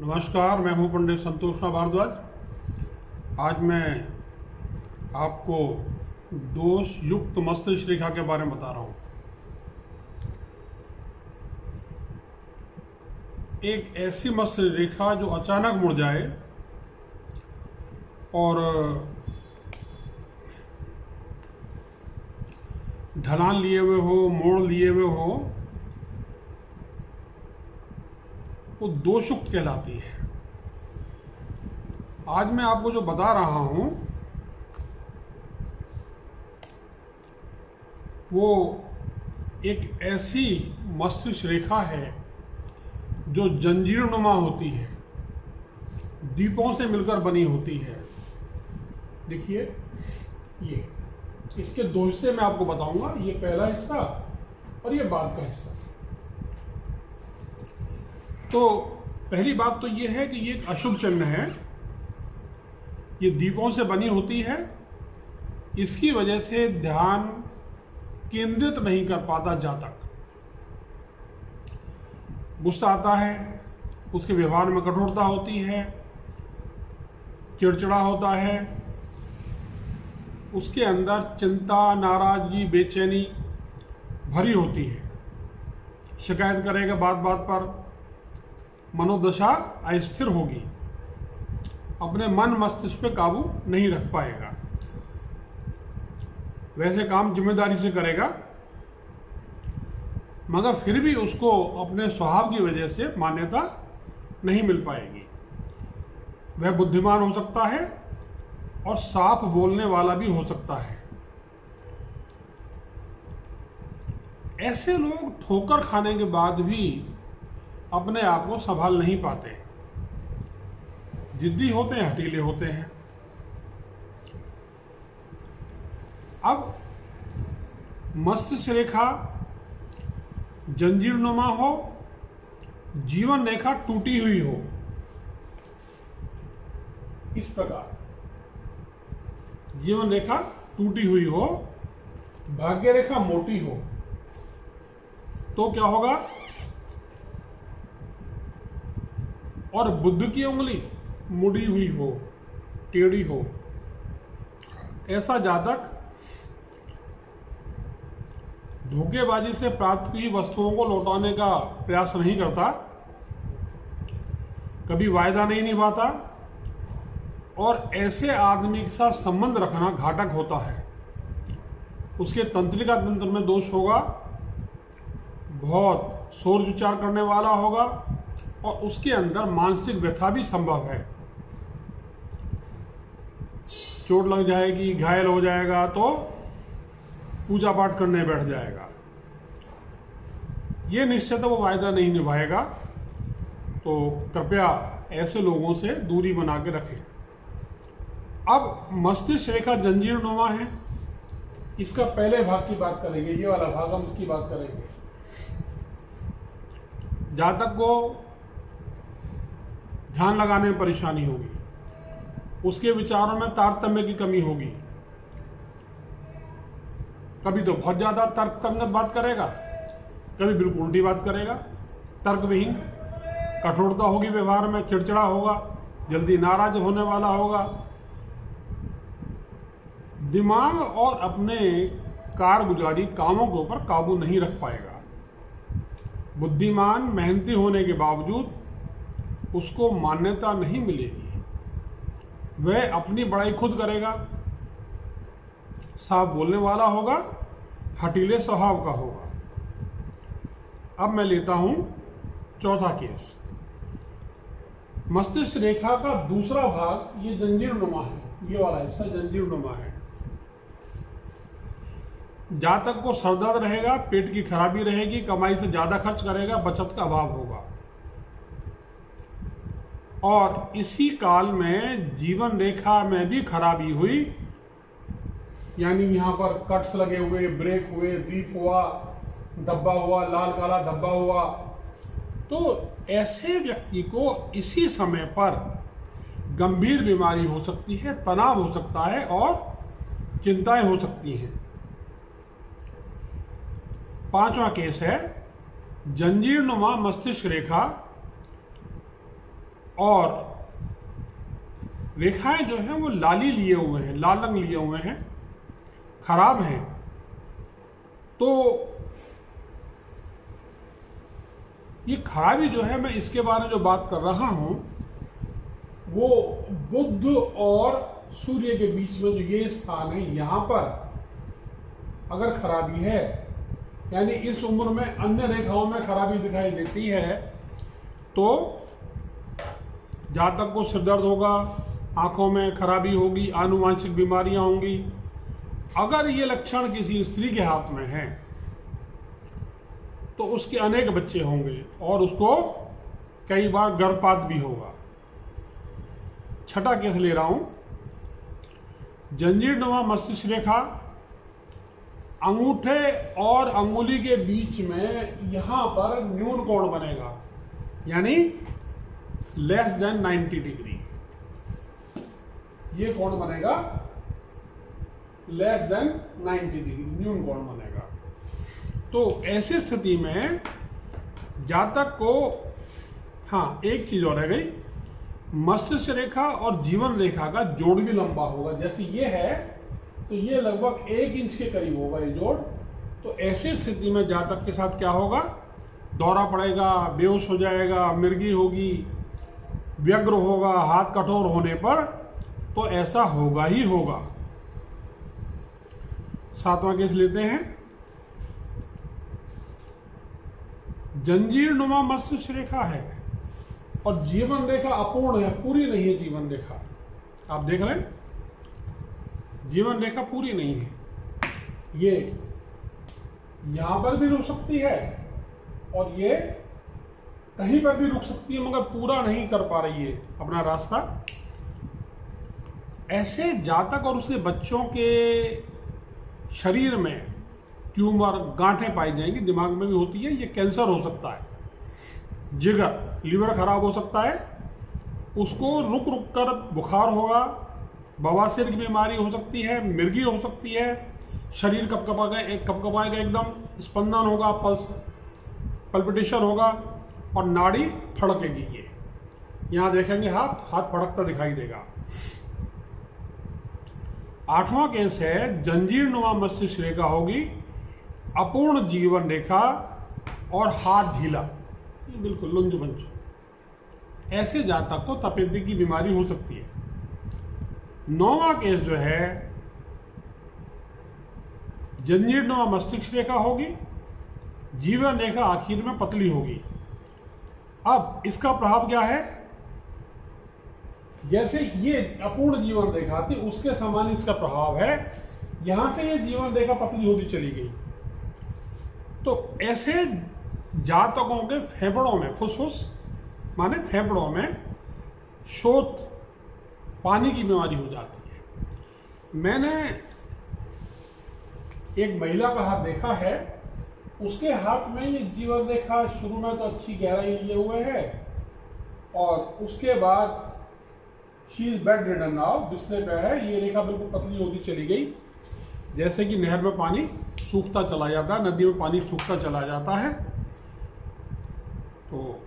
नमस्कार, मैं हूँ पंडित संतोषा भारद्वाज। आज मैं आपको दोष युक्त मस्तिष्क रेखा के बारे में बता रहा हूँ। एक ऐसी मस्तिष्क रेखा जो अचानक मुड़ जाए और, ढलान लिए हुए हो, मोड़ लिए हुए हो वो दोषुक्त कहलाती है। आज मैं आपको जो बता रहा हूँ, वो एक ऐसी मस्तिष्क रेखा है जो जंजीर नुमा होती है दीपों से मिलकर बनी होती है। देखिए, ये, इसके दो हिस्से मैं आपको बताऊँगा, ये पहला हिस्सा और ये बाद का हिस्सा। तो पहली बात तो ये है कि ये एक अशुभ चिन्ह है। ये दीपों से बनी होती है। इसकी वजह से ध्यान केंद्रित नहीं कर पाता जातक गुस्सा आता है, उसके व्यवहार में कठोरता होती है, चिड़चिड़ा होता है। उसके अंदर चिंता, नाराज़गी, बेचैनी भरी होती है। शिकायत करेगा बात बात पर। मनोदशा अस्थिर होगी। अपने मन मस्तिष्क पे काबू नहीं रख पाएगा। वैसे काम ज़िम्मेदारी से करेगा, मगर फिर भी उसको अपने स्वभाव की वजह से मान्यता नहीं मिल पाएगी। वह बुद्धिमान हो सकता है और साफ़ बोलने वाला भी हो सकता है। ऐसे लोग ठोकर खाने के बाद भी अपने आप को संभाल नहीं पाते। जिद्दी होते हैं, हटीले होते हैं। अब मस्तिष्क रेखा जंजीर नुमा हो, जीवन रेखा टूटी हुई हो। इस प्रकार जीवन रेखा टूटी हुई हो, भाग्य रेखा मोटी हो तो क्या होगा? और बुद्ध की उंगली मुड़ी हुई हो, टेढ़ी हो। ऐसा जातक धोखेबाजी से प्राप्त की वस्तुओं को लौटाने का प्रयास नहीं करता, कभी वायदा नहीं निभाता, और ऐसे आदमी के साथ संबंध रखना घातक होता है। उसके तंत्रिका तंत्र में दोष होगा, बहुत सोच विचार करने वाला होगा और उसके अंदर मानसिक व्यथा भी संभव है। चोट लग जाएगी, घायल हो जाएगा तो पूजा पाठ करने बैठ जाएगा। ये निश्चित वो वायदा नहीं निभाएगा। तो कृपया ऐसे लोगों से दूरी बना के रखें। अब मस्तिष्क रेखा जंजीर नुमा है। इसका पहले भाग की बात करेंगे, ये वाला भाग हम इसकी बात करेंगे। जातक को ध्यान लगाने में परेशानी होगी। उसके विचारों में तारतम्य की कमी होगी। कभी तो बहुत ज़्यादा तर्क तंगत बात करेगा, कभी बिल्कुल उल्टी बात करेगा। तर्क विहीन कठोरता होगी व्यवहार में, चिड़चिड़ा होगा, जल्दी नाराज़ होने वाला होगा। दिमाग और अपने कारगुजारी कामों के ऊपर काबू नहीं रख पाएगा। बुद्धिमान, मेहनती होने के बावजूद उसको मान्यता नहीं मिलेगी। वह अपनी बड़ाई खुद करेगा। साफ़ बोलने वाला होगा, हटीले स्वभाव का होगा। अब मैं लेता हूँ चौथा केस। मस्तिष्क रेखा का दूसरा भाग, ये जंजीर नुमा है, ये वाला हिस्सा जंजीर नुमा है। जातक को सरदर्द रहेगा, पेट की खराबी रहेगी, कमाई से ज़्यादा खर्च करेगा, बचत का अभाव होगा। और इसी काल में जीवन रेखा में भी खराबी हुई। यानी यहाँ पर कट्स लगे हुए ब्रेक हुए दीप हुआ धब्बा हुआ, लाल काला धब्बा हुआ। तो ऐसे व्यक्ति को इसी समय पर गंभीर बीमारी हो सकती है, तनाव हो सकता है और चिंताएँ हो सकती हैं। पांचवा केस है, जंजीर नुमा मस्तिष्क रेखा। और रेखाएँ जो है वो लाली लिए हुए हैं, लाल रंग लिए हुए हैं, खराब हैं। तो ये खराबी जो है, मैं इसके बारे में जो बात कर रहा हूँ, वो बुद्ध और सूर्य के बीच में जो ये स्थान है, यहाँ पर अगर खराबी है, यानी इस उम्र में अन्य रेखाओं में खराबी दिखाई देती है तो जातक को सिरदर्द होगा, आँखों में खराबी होगी, आनुवांशिक बीमारियाँ होंगी। अगर ये लक्षण किसी स्त्री के हाथ में है तो उसके अनेक बच्चे होंगे और उसको कई बार गर्भपात भी होगा। छठा केस ले रहा हूँ। जंजीर नुमा मस्तिष्क रेखा, अंगूठे और अंगुली के बीच में यहाँ पर न्यून कोण बनेगा। यानी लेस देन 90 डिग्री ये कोण बनेगा लेस देन 90 डिग्री न्यून कोण बनेगा। तो ऐसी स्थिति में जातक को हाँ एक चीज़ और रह गई मस्तिष्क रेखा और जीवन रेखा का जोड़ भी लंबा होगा। जैसे ये है तो ये लगभग एक इंच के करीब होगा ये जोड़। तो ऐसी स्थिति में जातक के साथ क्या होगा? दौरा पड़ेगा, बेहोश हो जाएगा, मिर्गी होगी व्यग्र होगा, हाथ कठोर होने पर तो ऐसा होगा ही होगा। सातवां केस लेते हैं। जंजीर नुमा मत्स्य रेखा है, और जीवन रेखा अपूर्ण है, पूरी नहीं है जीवन रेखा। आप देख रहे हैं? जीवन रेखा पूरी नहीं है। ये यहाँ पर भी रुक सकती है, और ये कहीं पर भी रुक सकती है, मगर पूरा नहीं कर पा रही है अपना रास्ता। ऐसे जातक और उसके बच्चों के शरीर में ट्यूमर गांठें पाई जाएँगी, दिमाग में भी होती है, ये कैंसर हो सकता है। जिगर, लीवर खराब हो सकता है, उसको रुक रुक कर बुखार होगा बवासीर की बीमारी हो सकती है, मिर्गी हो सकती है, शरीर कप कपाएगा कप कपाएगा एकदम, स्पंदन होगा, पल्स पल्पिटेशन होगा और नाड़ी फड़केगी ये। यहाँ देखेंगे हाथ हाथ फड़कता दिखाई देगा। आठवां केस है, जंजीर नुमा मस्तिष्क रेखा होगी, अपूर्ण जीवन रेखा और हाथ ढीला। बिल्कुल लुंज मंच ऐसे जातक को तपेदी की बीमारी हो सकती है। नौवा केस जो है, जंजीर नुमा मस्तिष्क रेखा होगी, जीवन रेखा आखिर में पतली होगी। अब इसका प्रभाव क्या है? जैसे ये अपूर्ण जीवन रेखा थी, उसके समान इसका प्रभाव है। यहाँ से ये जीवन रेखा पतली होती चली गई। तो ऐसे जातकों के फेफड़ों में, फुसफुस, माने फेफड़ों में शोत पानी की बीमारी हो जाती है। मैंने एक महिला का हाथ देखा है। उसके हाथ में ये जीवन रेखा शुरू में तो अच्छी गहराई लिए हुए है और उसके बाद she is bedridden now बिस्तर पे है, ये रेखा बिल्कुल पतली होती चली गई। जैसे कि नहर में पानी सूखता चला जाता है, नदी में पानी सूखता चला जाता है। तो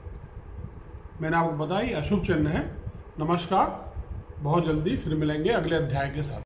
मैंने आपको बताई अशुभ चिन्ह है। नमस्कार, बहुत जल्दी फिर मिलेंगे अगले अध्याय के साथ।